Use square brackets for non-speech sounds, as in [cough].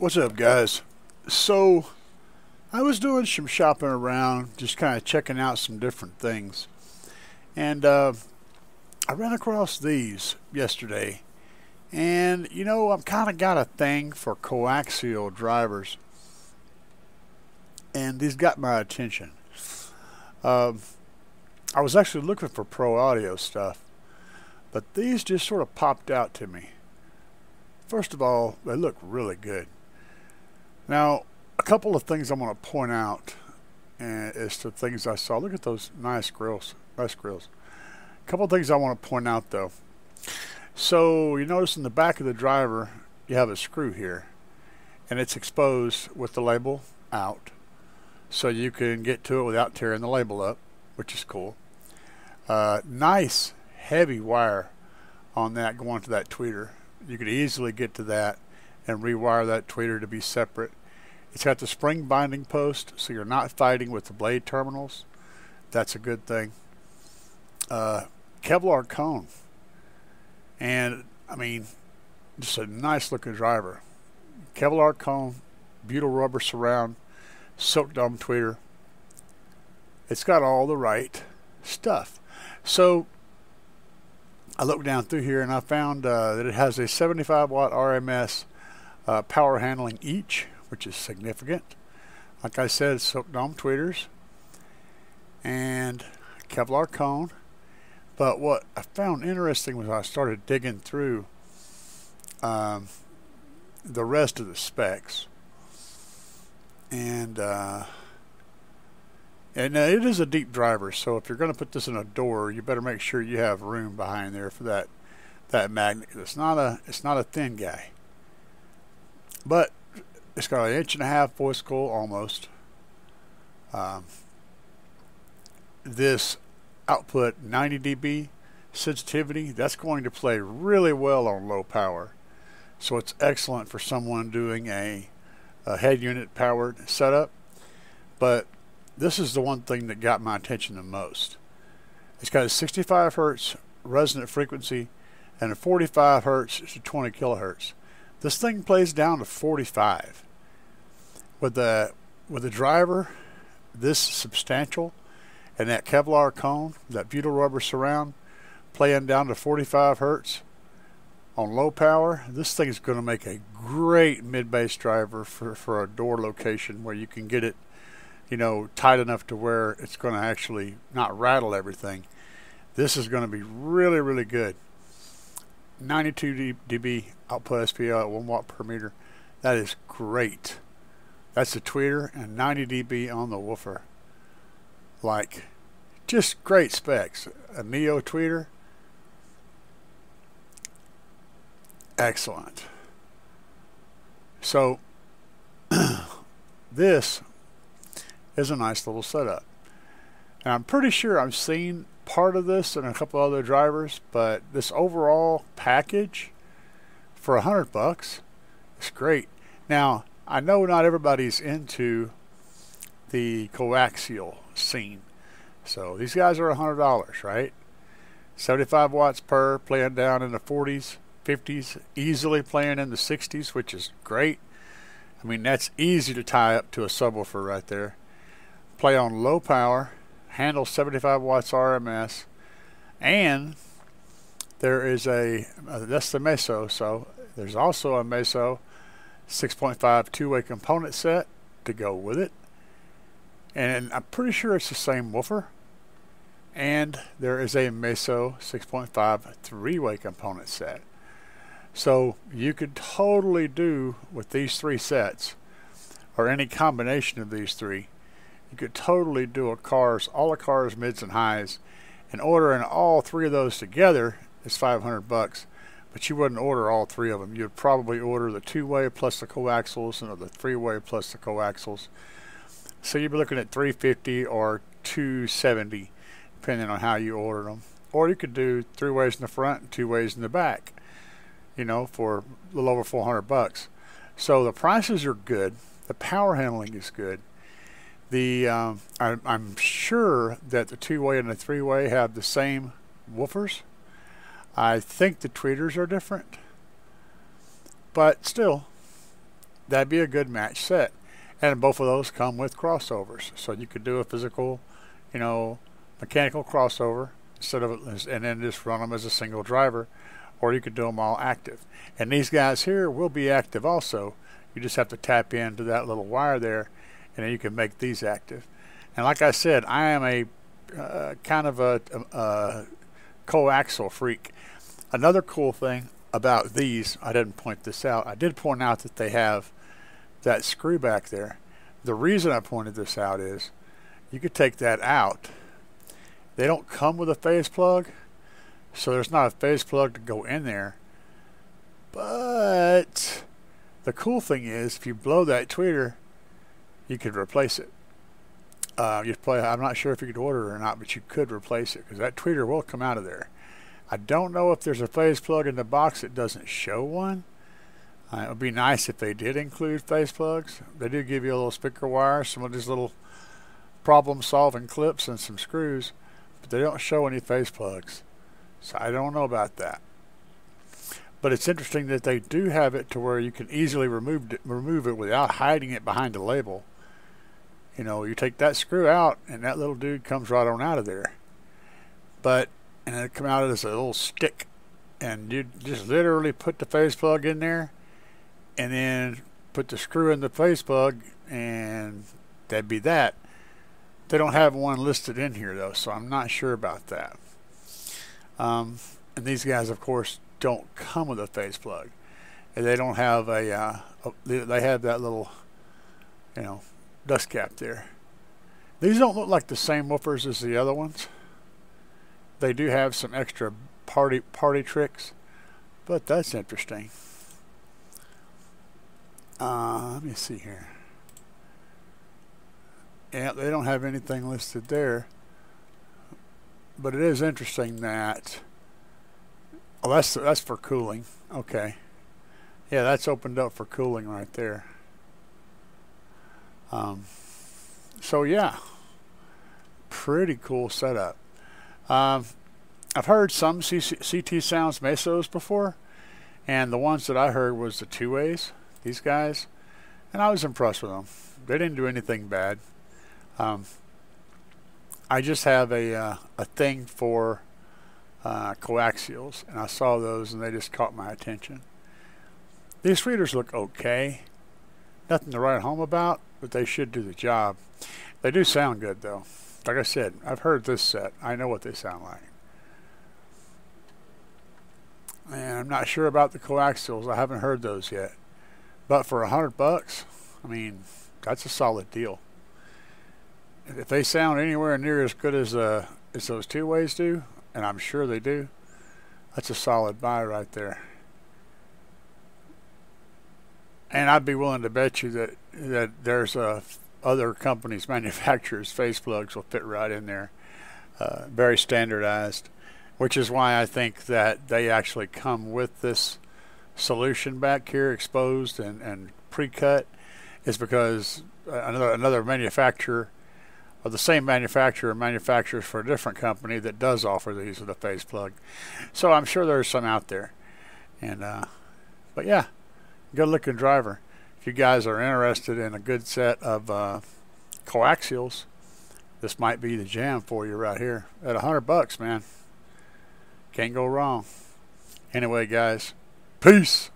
What's up, guys? So, I was doing some shopping around, just kind of checking out some different things. And uh, I ran across these yesterday. And, you know, I've kind of got a thing for coaxial drivers. And these got my attention. Uh, I was actually looking for pro audio stuff. But these just sort of popped out to me. First of all, they look really good. Now, a couple of things I want to point out uh, as to things I saw. Look at those nice grills. Nice grills. A couple of things I want to point out though. So you notice in the back of the driver you have a screw here and it's exposed with the label out so you can get to it without tearing the label up which is cool. Uh, nice heavy wire on that going to that tweeter. You could easily get to that and rewire that tweeter to be separate. It's got the spring binding post, so you're not fighting with the blade terminals. That's a good thing. Uh, Kevlar cone. And, I mean, just a nice looking driver. Kevlar cone, butyl rubber surround, silk dome tweeter. It's got all the right stuff. So I looked down through here and I found uh, that it has a 75 watt RMS uh, power handling each, which is significant. Like I said, silk dome tweeters and Kevlar cone. But what I found interesting was I started digging through um, the rest of the specs. And uh, and uh, it is a deep driver, so if you're going to put this in a door, you better make sure you have room behind there for that that magnet. It's not a it's not a thin guy, but it's got an inch and a half voice coil almost. Um, this output 90 dB sensitivity that's going to play really well on low power, so it's excellent for someone doing a, a head unit powered setup, but this is the one thing that got my attention the most. It's got a 65 hertz resonant frequency and a 45 hertz to 20 kilohertz. This thing plays down to 45. With the with the driver this substantial and that Kevlar cone, that butyl rubber surround, playing down to 45 hertz on low power, this thing is going to make a great mid-bass driver for, for a door location where you can get it you know, tight enough to where it's going to actually not rattle everything. This is going to be really, really good. 92 dB output SPL at 1 watt per meter. That is great. That's the tweeter and 90 dB on the woofer. Like, just great specs. A Neo tweeter. Excellent. So, [coughs] this is a nice little setup. And I'm pretty sure I've seen part of this and a couple other drivers, but this overall package for a hundred bucks is great. Now, I know not everybody's into the coaxial scene. So these guys are a hundred dollars, right? 75 watts per, playing down in the 40s, 50s, easily playing in the 60s, which is great. I mean, that's easy to tie up to a subwoofer right there play on low power, handle 75 watts RMS, and there is a, uh, that's the Meso, so there's also a Meso 6.5 two-way component set to go with it. And I'm pretty sure it's the same woofer. And there is a Meso 6.5 three-way component set. So you could totally do with these three sets, or any combination of these three, you could totally do a cars, all the cars, mids and highs, and ordering all three of those together is 500 bucks. But you wouldn't order all three of them. You'd probably order the two-way plus the coaxials, and the three-way plus the coaxials. So you'd be looking at 350 or 270, depending on how you order them. Or you could do three ways in the front and two ways in the back. You know, for a little over 400 bucks. So the prices are good. The power handling is good. The um, I, I'm sure that the two-way and the three-way have the same woofers. I think the tweeters are different, but still, that'd be a good match set. And both of those come with crossovers. So you could do a physical, you know, mechanical crossover instead of and then just run them as a single driver, or you could do them all active. And these guys here will be active also. You just have to tap into that little wire there, and then you can make these active. And like I said, I am a uh, kind of a, a, a coaxial freak. Another cool thing about these, I didn't point this out. I did point out that they have that screw back there. The reason I pointed this out is you could take that out. They don't come with a phase plug, so there's not a phase plug to go in there. But the cool thing is, if you blow that tweeter, you could replace it. Uh, you play. I'm not sure if you could order it or not, but you could replace it because that tweeter will come out of there. I don't know if there's a phase plug in the box that doesn't show one. Uh, it would be nice if they did include phase plugs. They do give you a little speaker wire, some of these little problem-solving clips, and some screws, but they don't show any phase plugs. So I don't know about that. But it's interesting that they do have it to where you can easily remove it, remove it without hiding it behind a label. You know, you take that screw out, and that little dude comes right on out of there. But and it come out as a little stick, and you just literally put the phase plug in there, and then put the screw in the phase plug, and that'd be that. They don't have one listed in here though, so I'm not sure about that. Um, and these guys, of course, don't come with a phase plug. And they don't have a, uh, a, they have that little, you know, dust cap there. These don't look like the same woofers as the other ones. They do have some extra party party tricks, but that's interesting. Uh, let me see here. Yeah, they don't have anything listed there. But it is interesting that. Oh, that's that's for cooling. Okay. Yeah, that's opened up for cooling right there. Um, so yeah, pretty cool setup. Um, I've heard some CT Sounds Mesos before, and the ones that I heard was the two ways. These guys, and I was impressed with them. They didn't do anything bad. Um, I just have a uh, a thing for uh, coaxials, and I saw those, and they just caught my attention. These readers look okay. Nothing to write home about, but they should do the job. They do sound good, though. Like I said, I've heard this set. I know what they sound like. And I'm not sure about the coaxials. I haven't heard those yet. But for a hundred bucks, I mean, that's a solid deal. If they sound anywhere near as good as uh, as those two ways do, and I'm sure they do, that's a solid buy right there. And I'd be willing to bet you that that there's a other companies, [laughs] manufacturers, phase plugs will fit right in there. Uh, very standardized, which is why I think that they actually come with this solution back here exposed and, and pre-cut is because another another manufacturer or the same manufacturer manufactures for a different company that does offer these with a phase plug. So I'm sure there's some out there. And uh, but yeah, good looking driver if you guys are interested in a good set of uh, coaxials, this might be the jam for you right here. At a hundred bucks, man. Can't go wrong. Anyway, guys, peace.